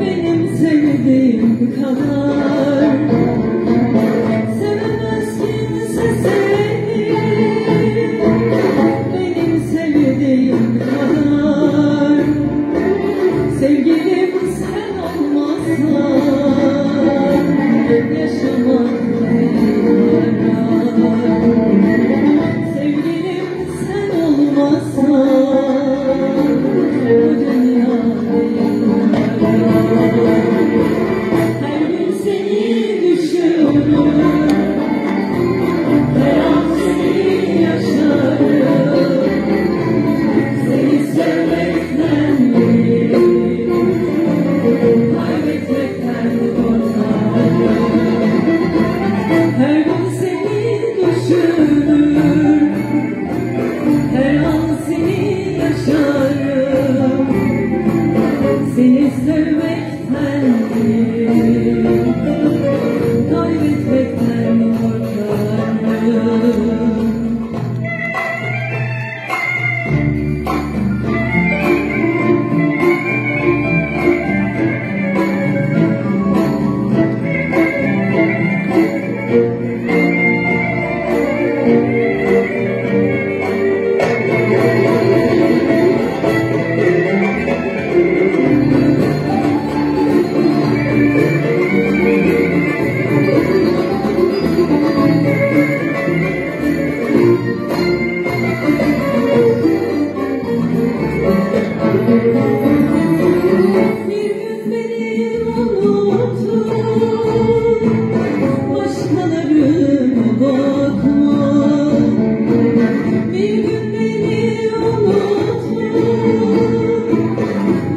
benim sevdiğim kadar. Sevemez kimse seni. Benim sevdiğim kadar. Sevgilim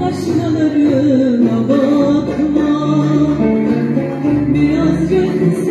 Başkalarına bakma. Bir gün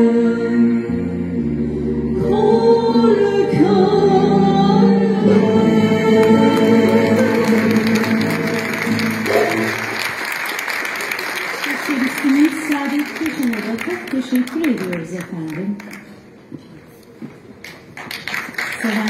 Büyük Saadet Köşe'ne de çok teşekkür ediyoruz efendim. Seven